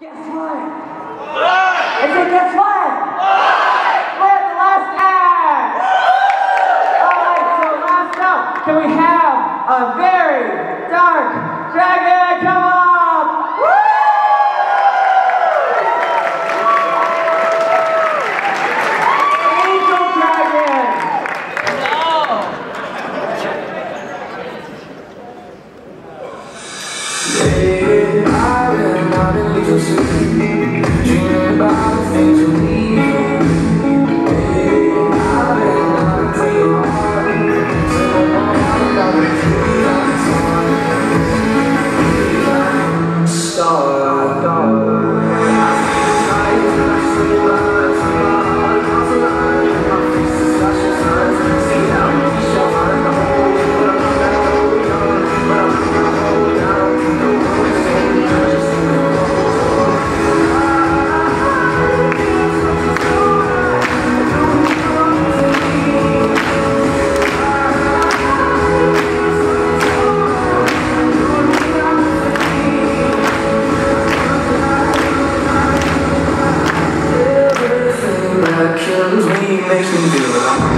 Guess what? I said, guess what? We're at the last act! Alright, so last up, can we have a very dark dragon that kills me makes me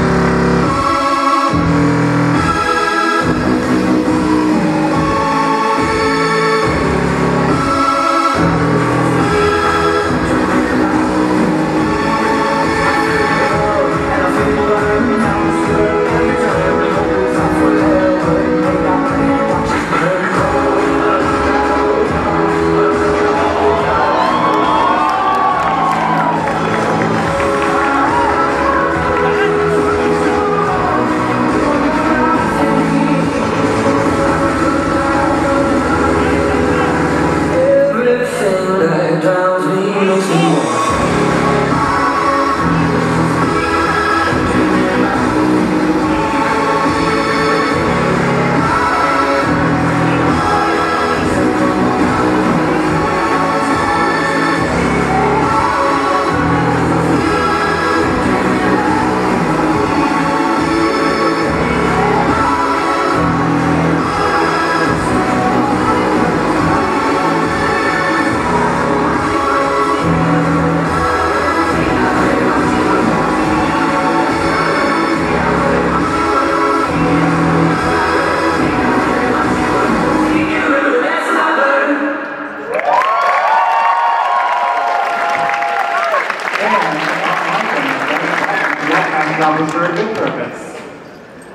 That was for a good purpose.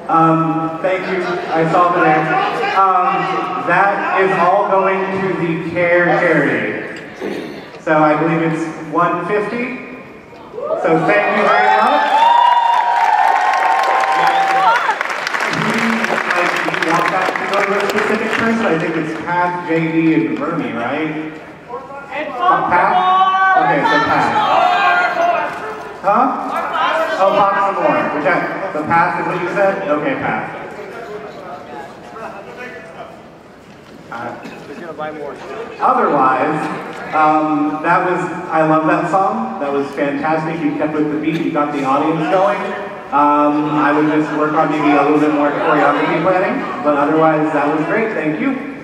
Um, thank you. I saw the name. Um, that is all going to the care charity. So I believe it's 150. So thank you very much. You want that to go to a specific person? I think it's Pat, JD, and Bernie, right? Uh, Pat? Okay, so Pat. Huh? Oh, Fox some more. I, the pass is what you said? Okay, pass. He's gonna buy more. Otherwise, um, that was, I love that song. That was fantastic. You kept with the beat. You got the audience going. Um, I would just work on maybe a little bit more choreography planning, but otherwise, that was great. Thank you.